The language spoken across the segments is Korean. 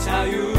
자유.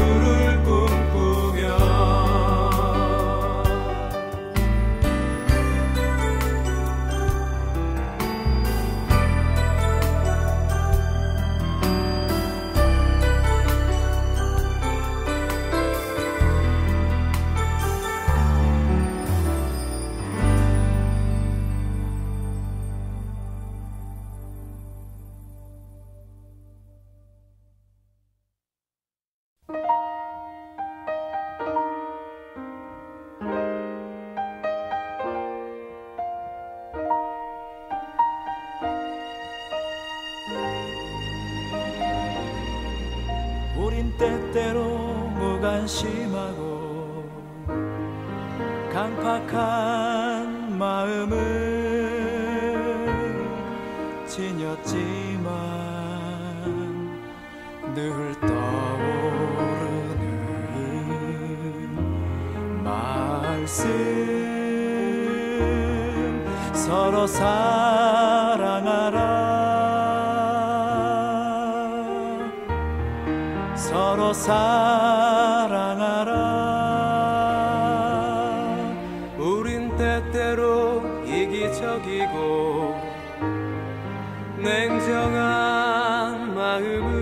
때때로 이기적이고 냉정한 마음을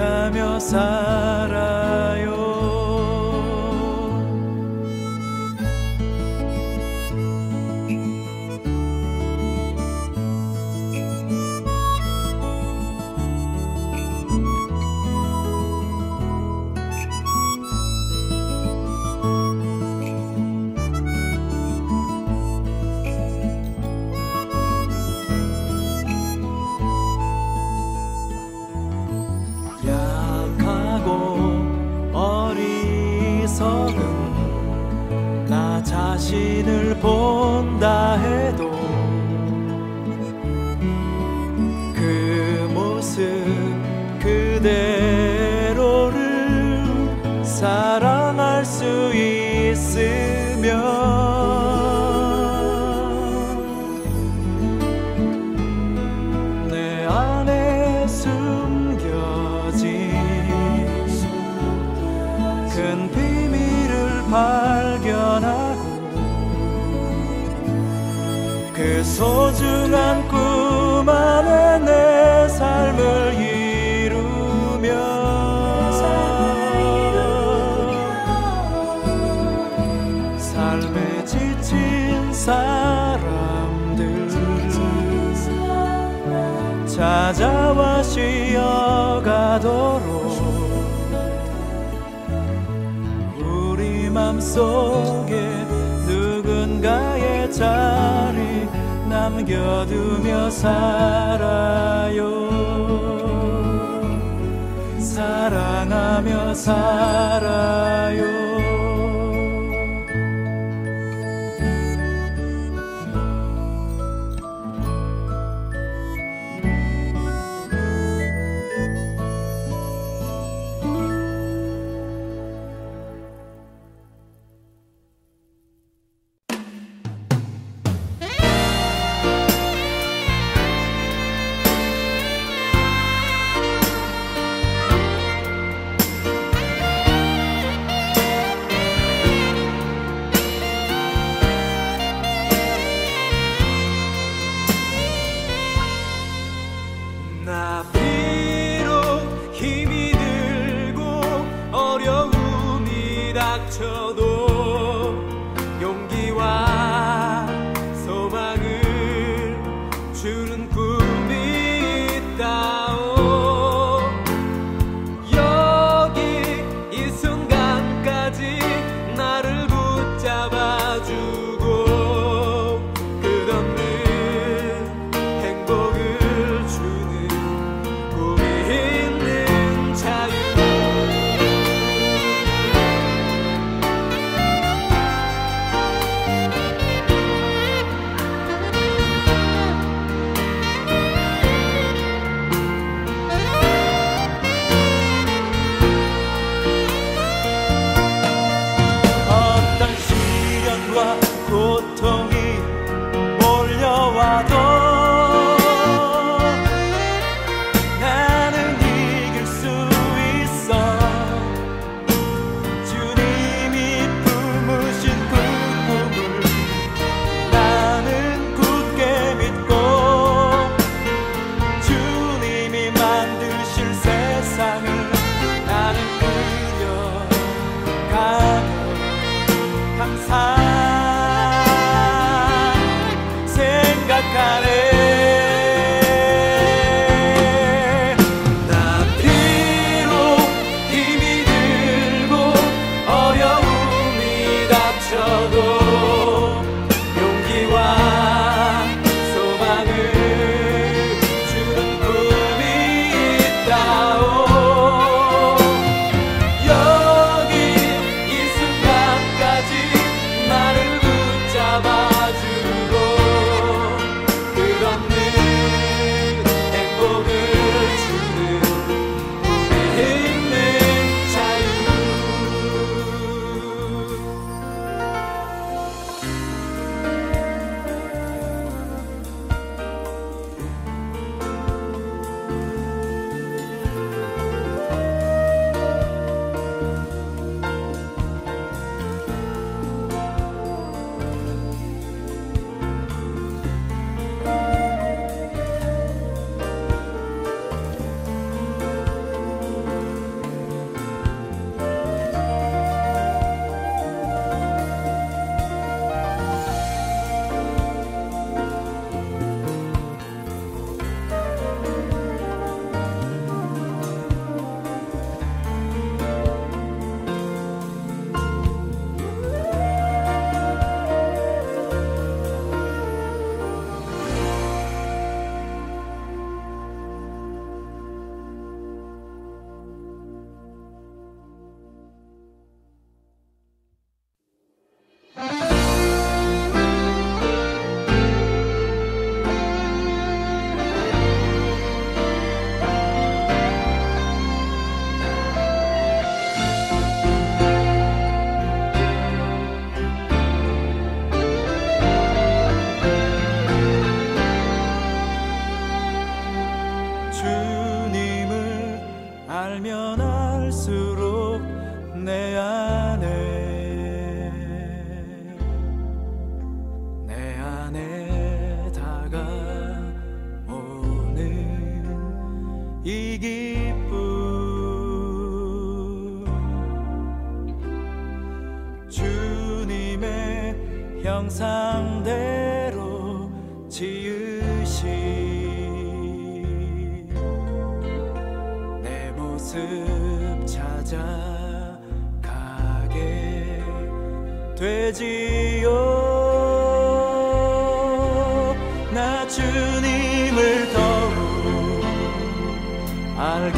아요 앞서서는 지친 사람들. 찾아와 쉬어가도록 우리 맘속에 누군가의 자리 남겨두며 살아요. 사랑하며 살아요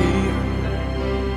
aqui.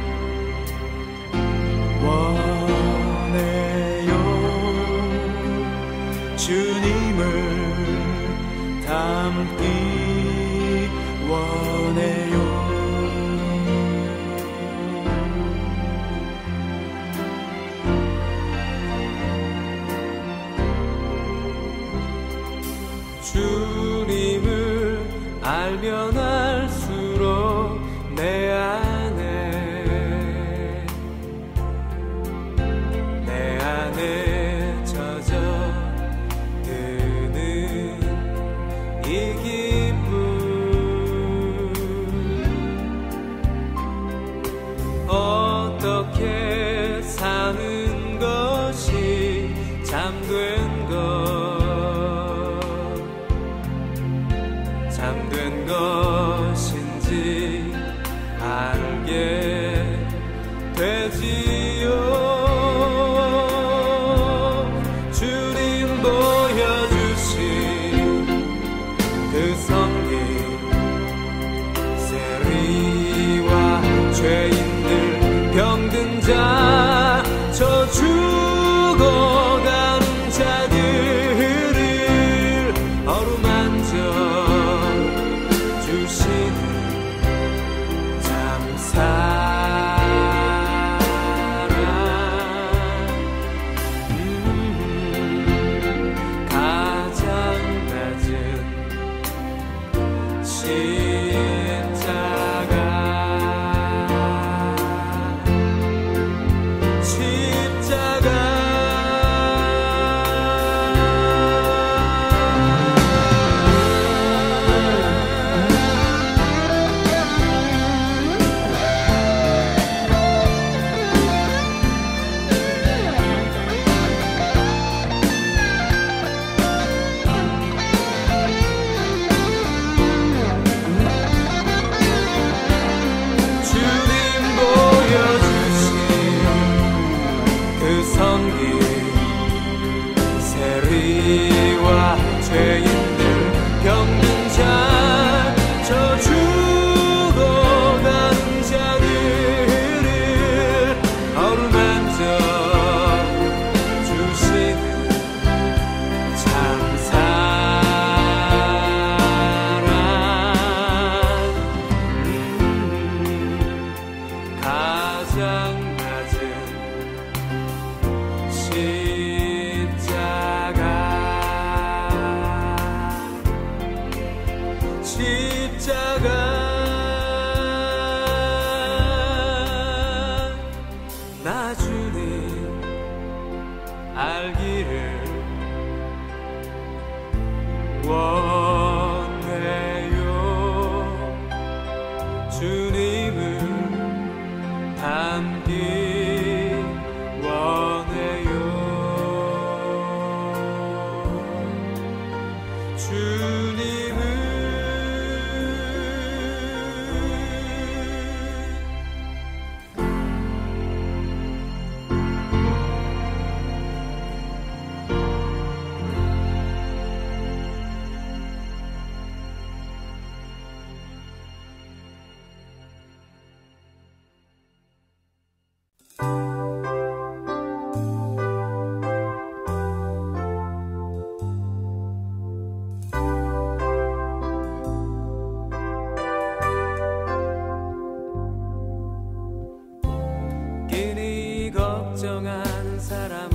걱정하는 사람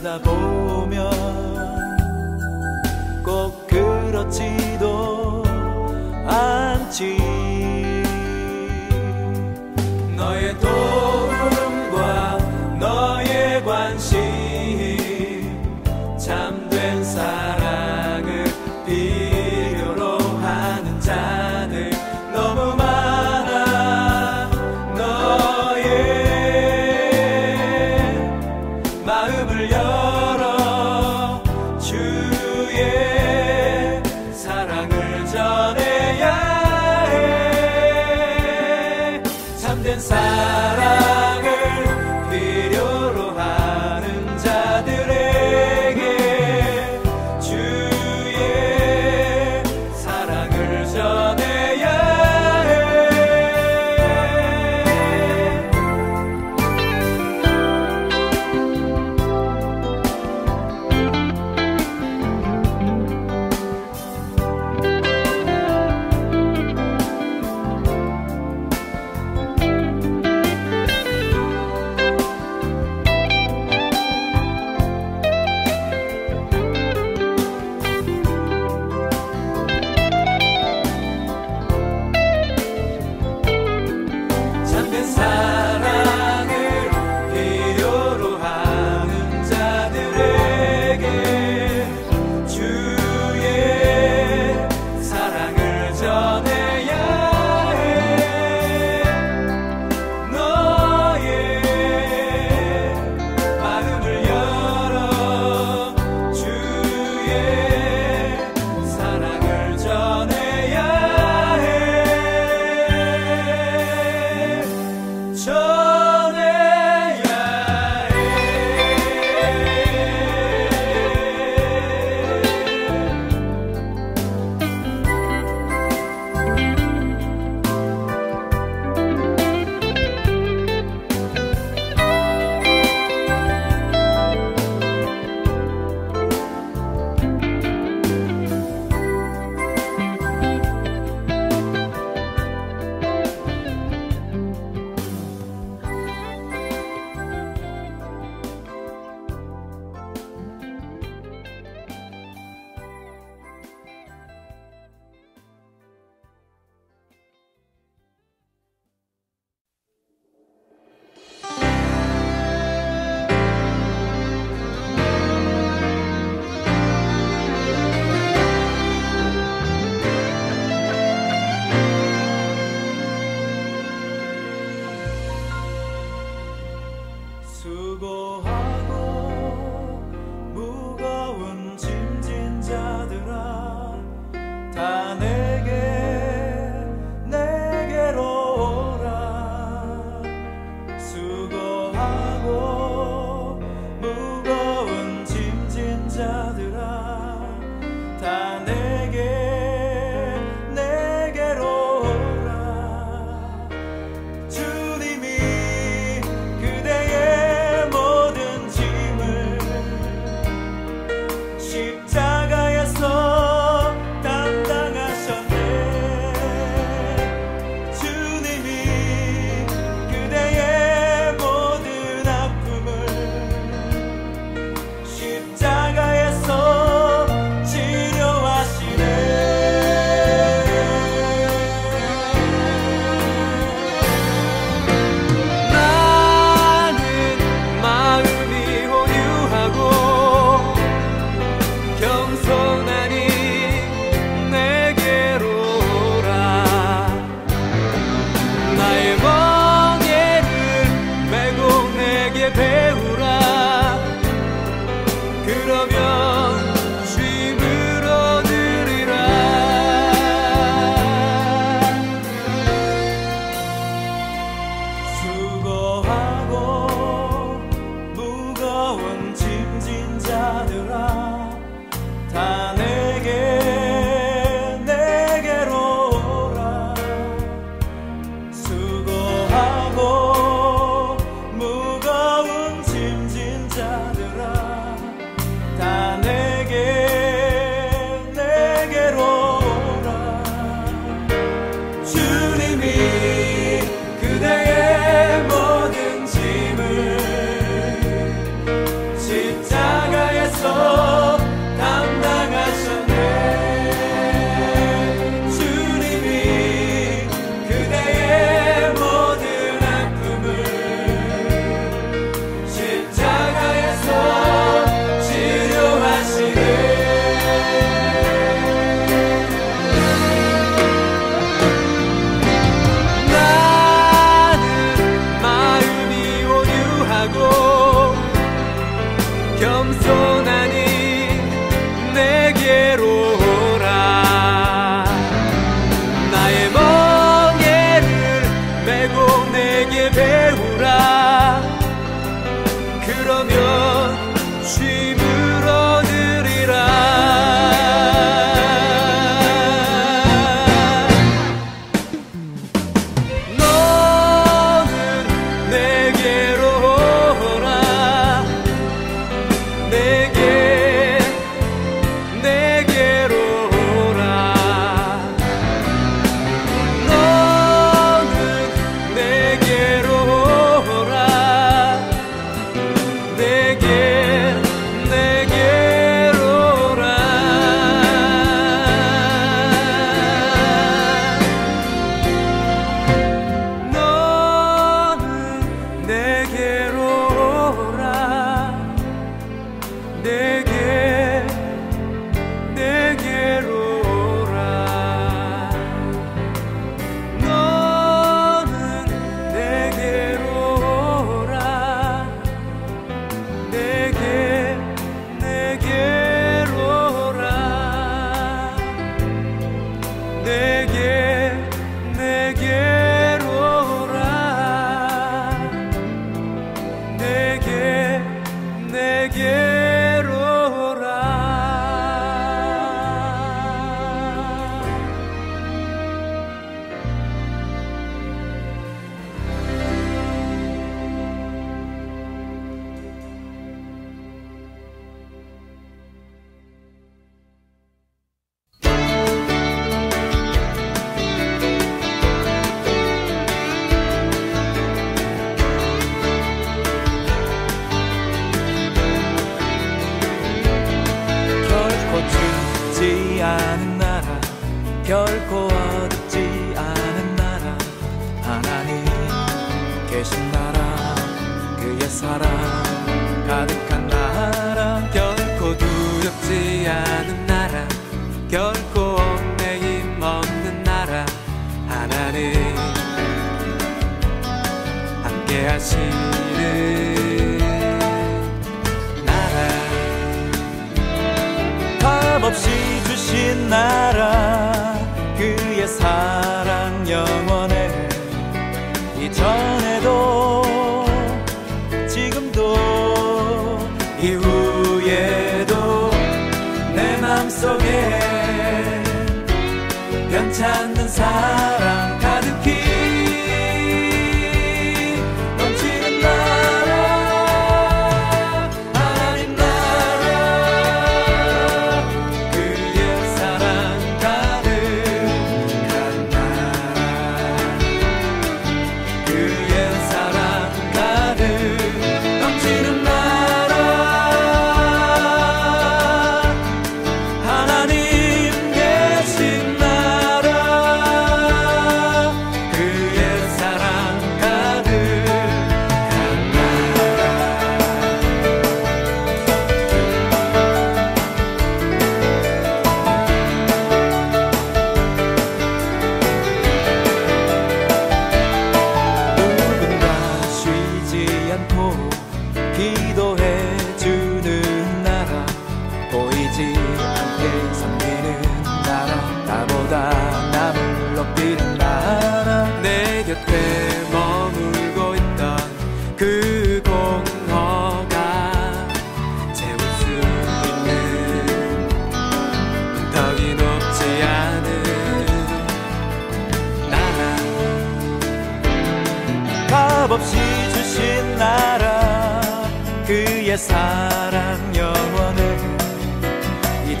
들여다보면 꼭 그렇지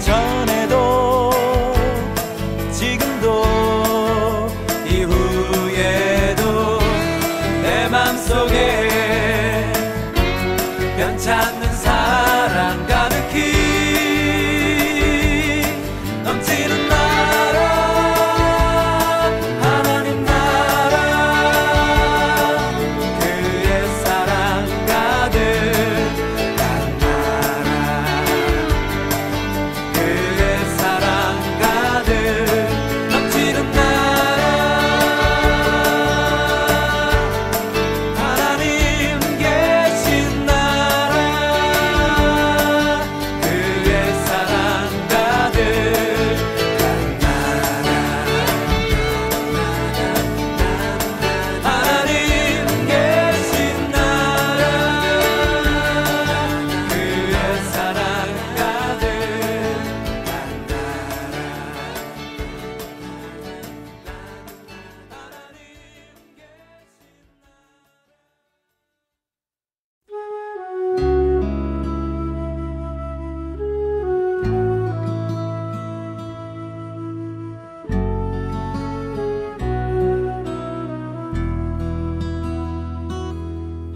그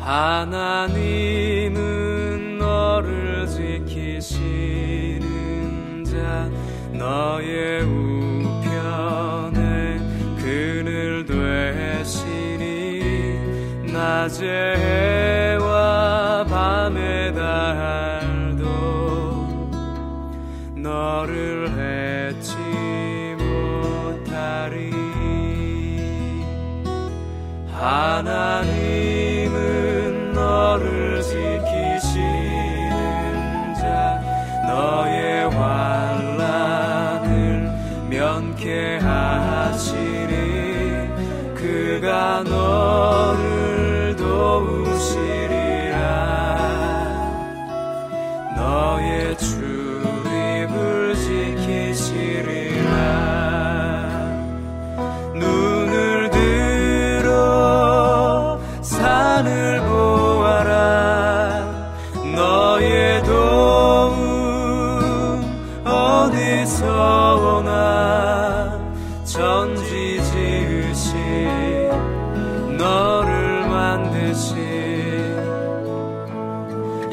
하나님은 너를 지키시는 자 너의 우편에 그늘 되시니 낮에와 밤에 달도 너를 해치 못하리. 하나님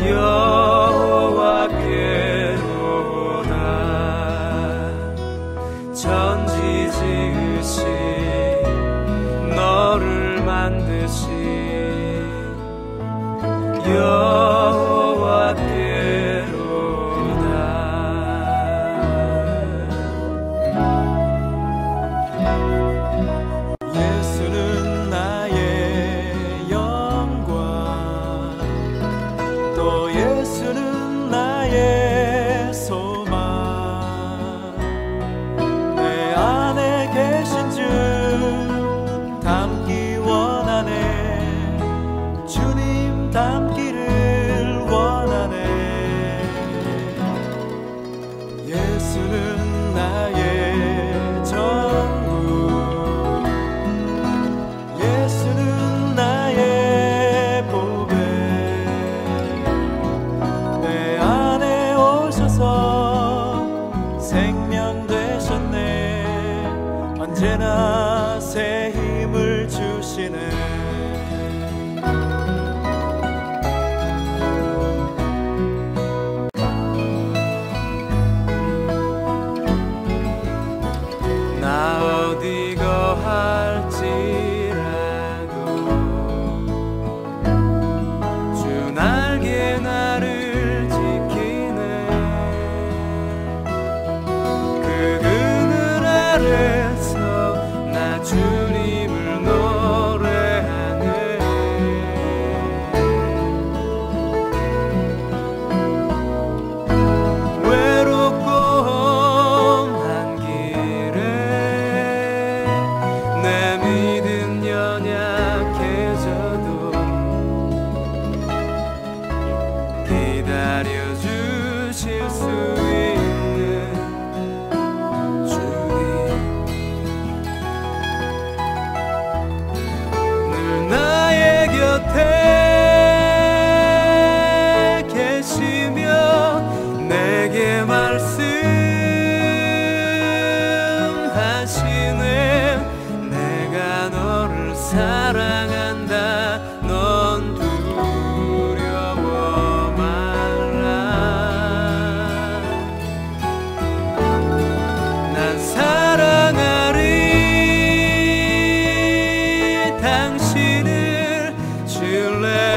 You. melodía. till